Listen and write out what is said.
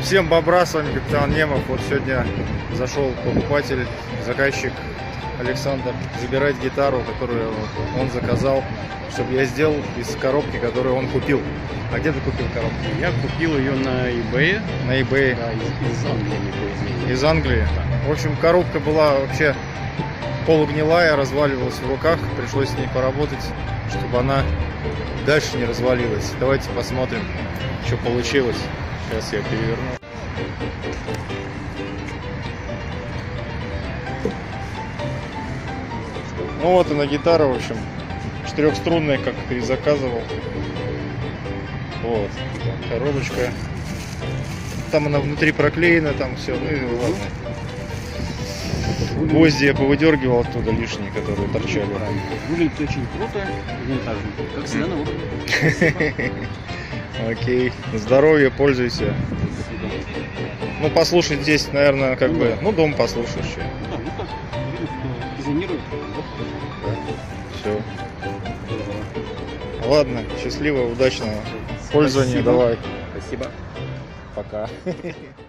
Всем бобра, с вами Капитан Немов. Вот сегодня зашел покупатель, заказчик Александр забирать гитару, которую он заказал, чтобы я сделал из коробки, которую он купил. А где ты купил коробку? Я купил ее на eBay. На eBay. Да, из, из Англии. Из Англии. В общем, коробка была вообще полугнилая, разваливалась в руках. Пришлось с ней поработать, чтобы она дальше не развалилась. Давайте посмотрим, что получилось. Сейчас я переверну. Ну вот она гитара, в общем, четырехструнная, как ты и заказывал. Вот, коробочка. Там она внутри проклеена, там все, ну и ладно. Гвозди я повыдергивал оттуда лишние, которые торчали. Выглядит очень круто, винтажно. Как всегда на. Окей, здоровья, пользуйся. Ну, послушать здесь, наверное, как бы, ну, дом послушаешь. Все. Ладно, счастливо, удачного пользования, Спасибо. давай. Спасибо. Пока.